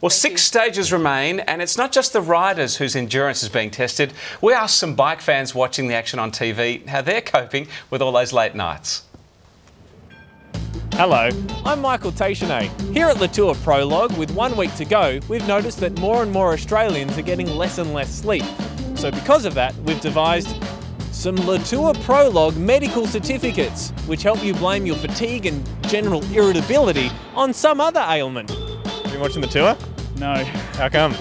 Well, six stages remain, and it's not just the riders whose endurance is being tested. We asked some bike fans watching the action on TV how they're coping with all those late nights. Hello, I'm Michael Teychenne. Here at Le Tour Prologue, with one week to go, we've noticed that more and more Australians are getting less and less sleep. So, because of that, we've devised some Le Tour Prologue medical certificates, which help you blame your fatigue and general irritability on some other ailment. You watching the tour? No, How come?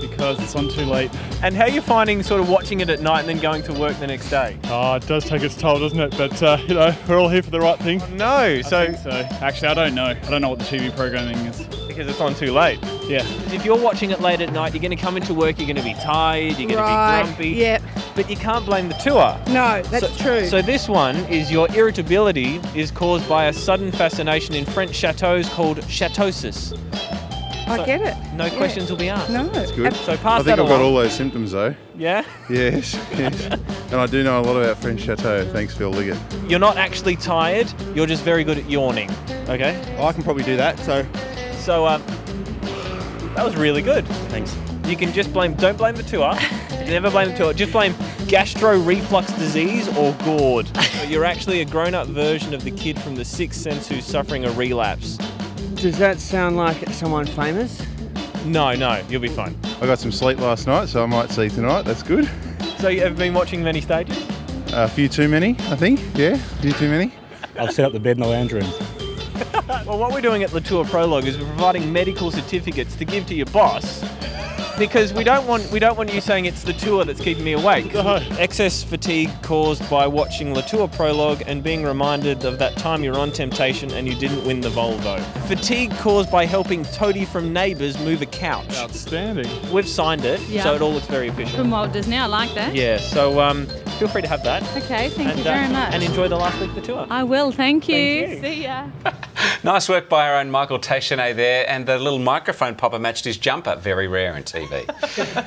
because it's on too late. And how are you finding sort of watching it at night and then going to work the next day? Oh, it does take its toll, doesn't it? But, uh, you know, we're all here for the right thing. No, so So, actually, I don't know. I don't know what the TV programming is. because it's on too late. Yeah. If you're watching it late at night, you're going to come into work, you're going to be tired, you're going right. to be grumpy. Yep. But you can't blame the tour. No, that's so, true. So this one is your irritability is caused by a sudden fascination in French chateaus called chateausis. I so get it. No Yeah. questions will be asked. No. It's good. So I pass think that I've got all those symptoms though. Yeah. Yes, yes. and I do know a lot about French Chateau. Thanks, Phil Liggett. You're not actually tired. You're just very good at yawning. Okay. I can probably do that. So So um, that was really good. thanks. You can just blame. Don't blame the tour. Never blame the tour. Just blame gastro reflux disease or GORD. You're actually a grown-up version of the kid from The Sixth Sense who's suffering a relapse. Does that sound like someone famous? No, no, you'll be fine. I got some sleep last night, so I might see tonight. That's good. So you ever been watching many stages? A few too many, I think. Yeah, a few too many. I've set up the bed in the lounge room. Well, what we're doing at Le Tour Prologue is we're providing medical certificates to give to your boss because we don't want we don't want you saying it's the tour that's keeping me awake. Excess fatigue caused by watching the Le Tour Prologue and being reminded of that time you're on Temptation and you didn't win the Volvo. Fatigue caused by helping Toadie from Neighbours move a couch. Outstanding. We've signed it, Yeah. so it all looks very official. From Walt Disney, I like that. Yeah, so um, feel free to have that. Okay, thank and, you very uh, much. And enjoy the last week of the tour. I will, thank you. Thank you. See ya. Nice work by our own Michael Teychenne there, and the little microphone popper matched his jumper. Very rare in TV.